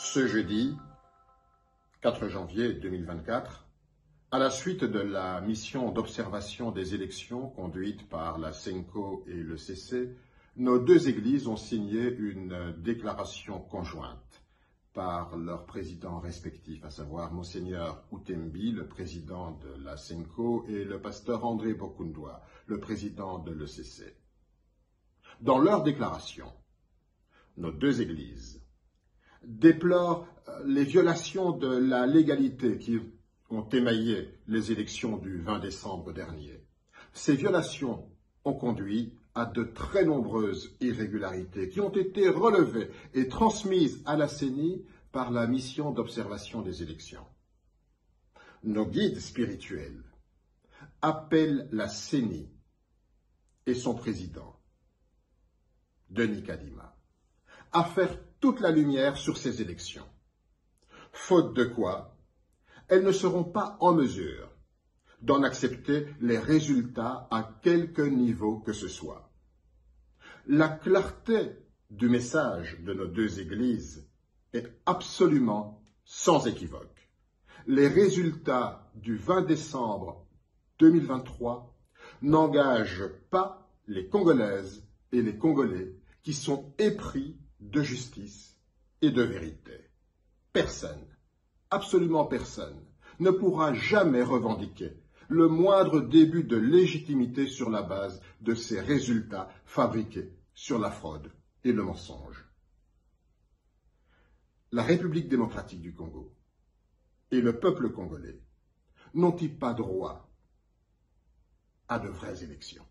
Ce jeudi 4 janvier 2024, à la suite de la mission d'observation des élections conduite par la CENCO et le CC, nos deux églises ont signé une déclaration conjointe par leurs présidents respectifs, à savoir Monseigneur Outembi, le président de la CENCO, et le pasteur André Bokundwa, le président de l'ECC. Dans leur déclaration, nos deux églises déplorent euh, les violations de la légalité qui ont émaillé les élections du 20 décembre dernier. Ces violations ont conduit à de très nombreuses irrégularités qui ont été relevées et transmises à la CENI par la mission d'observation des élections. Nos guides spirituels appellent la CENI et son président, Denis Kadima, à faire toute la lumière sur ces élections. Faute de quoi, elles ne seront pas en mesure d'en accepter les résultats à quelque niveau que ce soit. La clarté du message de nos deux églises est absolument sans équivoque. Les résultats du 20 décembre 2023 n'engagent pas les Congolaises et les Congolais qui sont épris de justice et de vérité. Personne, absolument personne, ne pourra jamais revendiquer le moindre début de légitimité sur la base de ces résultats fabriqués sur la fraude et le mensonge. La République démocratique du Congo et le peuple congolais n'ont-ils pas droit à de vraies élections?